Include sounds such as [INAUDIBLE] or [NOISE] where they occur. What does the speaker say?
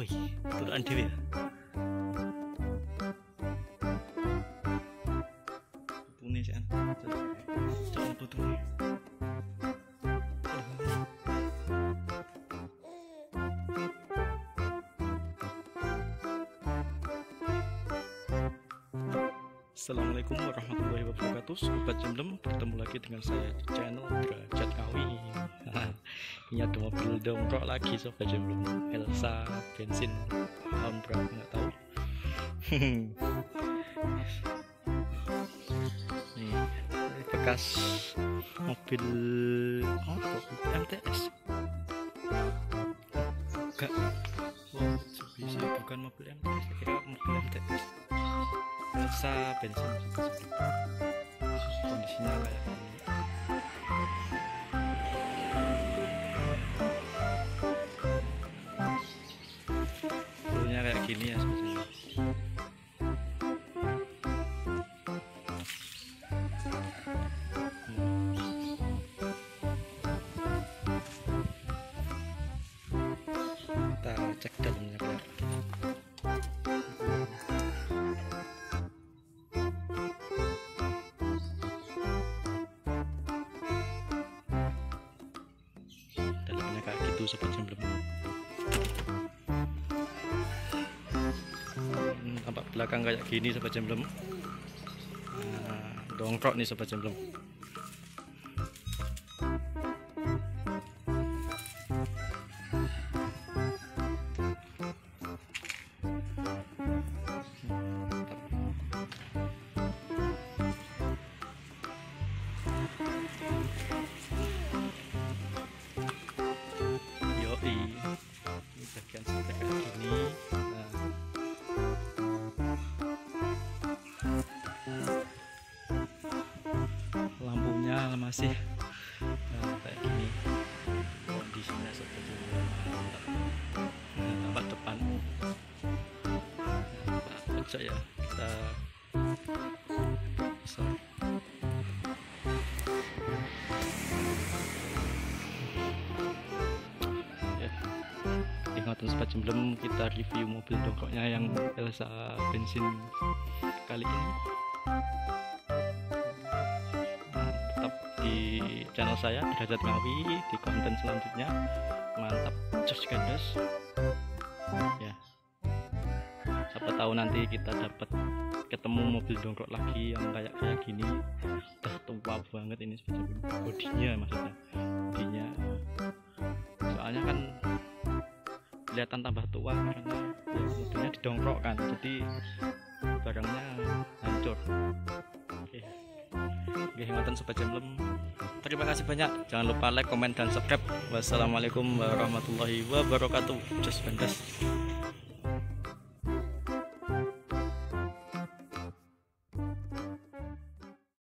Wih, turunan dhewe ya. Assalamualaikum warahmatullahi Sobat Jemlem Bertemu lagi dengan saya di channel Derajat Kawi [LAUGHS] Ini ada mobil dongkrok lagi Sobat Jemlem Elsa bensin Tahun berapa nggak tahu. [LAUGHS] Nih bekas mobil apa? MTS Enggak. Oh Mitsubishi bukan mobil MTS kira mobil MTS Elsa bensin kondisinya kayak gini. Dulunya kayak gini ya sebetulnya. Kita cek dalamnya dalamnya kayak gitu sobat jemblem Hmm, tampak belakang kayak gini sobat jemblem nah, dongkrok nih sobat jemblem lampunya masih nah, kayak gini. Kondisinya seperti ini nah, tampak depan. Tampak aja ya kita bisa ya ingatan sobat jemblem kita review mobil dongkroknya yang Elsa bensin kali ini channel saya derajat ngawi di konten selanjutnya. Mantap cus gandos. Ya. Siapa tahu nanti kita dapat ketemu mobil dongkrok lagi yang kayak kayak gini. Udah tua banget ini sebenarnya. Bodinya maksudnya. Bodinya. Soalnya kan kelihatan tambah tua karena ya, mobilnya didongkrok kan. Jadi barangnya hancur. Oke. Oke ingatan sobat jemblem terima kasih banyak. Jangan lupa like comment dan subscribe. Wassalamualaikum warahmatullahi wabarakatuh. Just fantastic